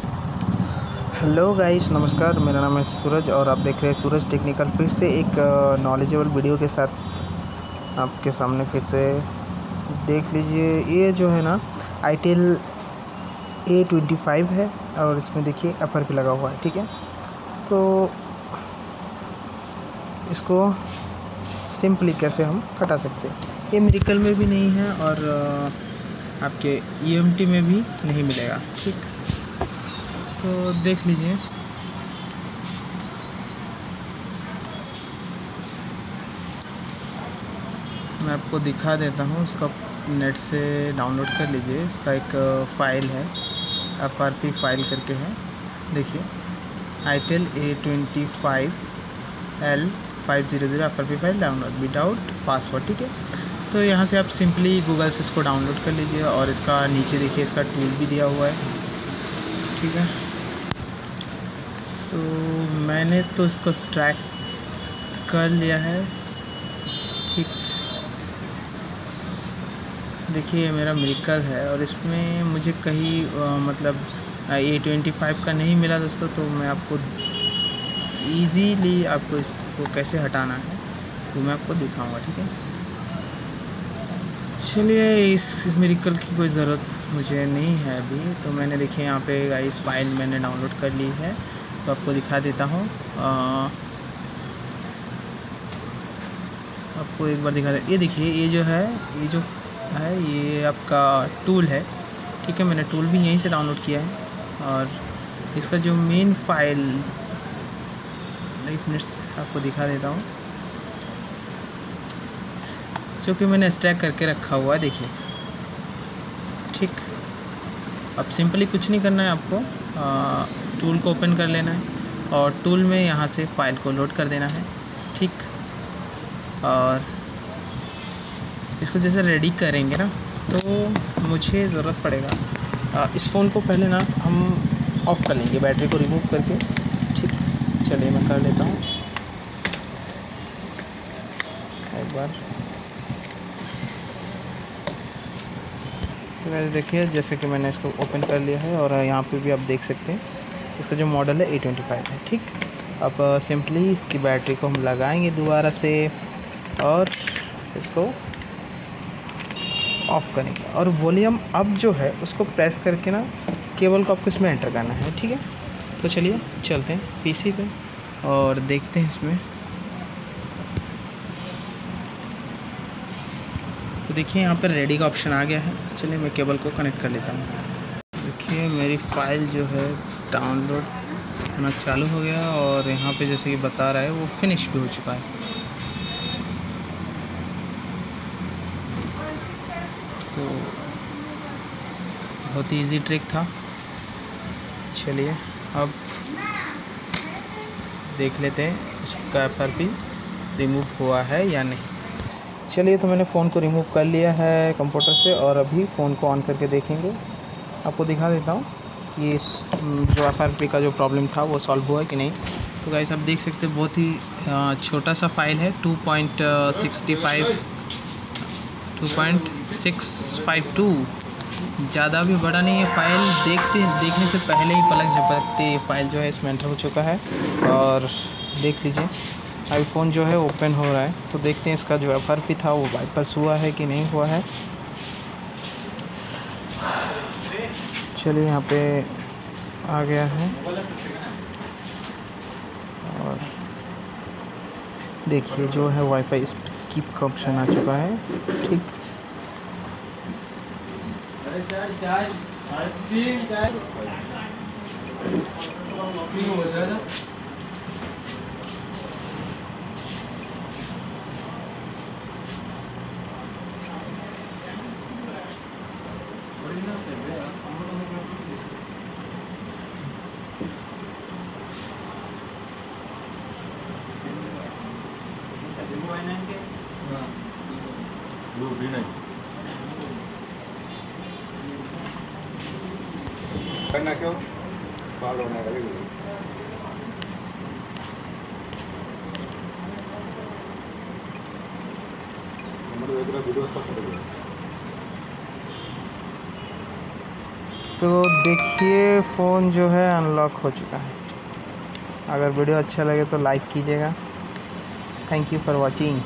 Hello guys नमस्कार, मेरा नाम है सूरज और आप देख रहे हैं सूरज टेक्निकल फिर से एक नॉलेजेबल वीडियो के साथ आपके सामने फिर से देख लीजिए। ये जो है ना आईटेल ए ट्वेंटी फाइव है और इसमें देखिए अपर भी लगा हुआ है, ठीक है? तो इसको सिंपली कैसे हम हटा सकते हैं? ये मेडिकल में भी नहीं है और आपके ई में भी नहीं मिलेगा, ठीक? तो देख लीजिए। मैं आपको दिखा देता हूँ, इसका नेट से डाउनलोड कर लीजिए। इसका एक फ़ाइल है एफ़ आर पी फ़ाइल करके है। देखिए आई itel A twenty five L five zero zero F R P file download without password ठीक है? तो यहाँ से आप सिंपली गूगल से इसको डाउनलोड कर लीजिए और इसका नीचे देखिए, इसका टूल भी दिया हुआ है, ठीक है? सो so, मैंने तो इसको स्ट्रैक कर लिया है। ठीक। देखिए मेरा मेडिकल है और इसमें मुझे कहीं मतलब ए ट्वेंटी फाइव का नहीं मिला दोस्तों तो मैं आपको इजीली आपको इसको कैसे हटाना है वो मैं आपको दिखाऊँगा ठीक है? चलिए इस मेरिकल की कोई ज़रूरत मुझे नहीं है अभी। तो मैंने देखिए यहाँ पे इस फ़ाइल मैंने डाउनलोड कर ली है। आपको दिखा देता हूँ। आपको एक बार दिखा दे ये देखिए ये जो है ये जो है ये आपका टूल है। ठीक है मैंने टूल भी यहीं से डाउनलोड किया है। और इसका जो मेन फ़ाइल एक मिनट आपको दिखा देता हूँ। जो कि मैंने स्टैक करके रखा हुआ है देखिए। ठीक। अब सिंपली कुछ नहीं करना है आपको। आ, टूल को ओपन कर लेना है और टूल में यहाँ से फ़ाइल को लोड कर देना है, ठीक? और इसको जैसे रेडी करेंगे ना तो मुझे ज़रूरत पड़ेगा। इस फ़ोन को पहले ना हम ऑफ़ कर लेंगे बैटरी को रिमूव करके, ठीक? चलिए मैं कर लेता हूँ। एक बार। तो वैसे देखिए, जैसे कि मैंने इसको ओपन कर लिया है और यहाँ पे भी आप देख सकते हैं। इसका जो मॉडल है ए ट्वेंटी फाइव है, ठीक? अब सिंपली इसकी बैटरी को हम लगाएँगे दोबारा से और इसको ऑफ़ करेंगे। और वॉल्यूम अब जो है, उसको प्रेस करके ना केबल को आपको इसमें एंटर करना है, ठीक है? तो चलिए, चलते हैं पीसी पे और देखते हैं इसमें। तो देखिए, यहाँ पर रेडी का ऑप्शन आ गया है। चलिए, मैं केबल को कनेक्ट कर लेता हूँ। देखिए मेरी फ़ाइल जो है डाउनलोड होना चालू हो गया और यहाँ पे जैसे कि बता रहा है, वो फिनिश भी हो चुका है। तो बहुत ही ईजी ट्रिक था। चलिए, अब देख लेते हैं इसका एफ़ पी रिमूव हुआ है या नहीं। चलिए तो मैंने फ़ोन को रिमूव कर लिया है कंप्यूटर से और अभी फ़ोन को ऑन करके देखेंगे। आपको दिखा देता हूँ कि जो एफ़ आर पी का जो प्रॉब्लम था, वो सॉल्व हुआ कि नहीं। तो गाइस आप देख सकते हैं, बहुत ही छोटा सा फ़ाइल है two point sixty five two point six five two ज़्यादा भी बड़ा नहीं है फ़ाइल देखते देखने से पहले ही पलक झपकते फ़ाइल जो है, इसमें एंटर हो चुका है। और देख लीजिए आईफोन जो है ओपन हो रहा है। तो देखते हैं इसका जो एफ़ आर पी था, वो बाईपास हुआ है कि नहीं हुआ है। चलिए यहाँ पे आ गया है। और देखिए जो है वाईफाई स्कीप का ऑप्शन आ चुका है, ठीक। ज़रूर भी नहीं। करना क्यों? सॉल्व होने वाली तो देखिए फ़ोन जो है अनलॉक हो चुका है। अगर वीडियो अच्छा लगे तो लाइक कीजिएगा। Thank you for watching